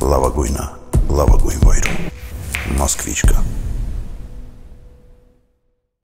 Лава Гуйна, Лава Гуйвайру, Москвичка.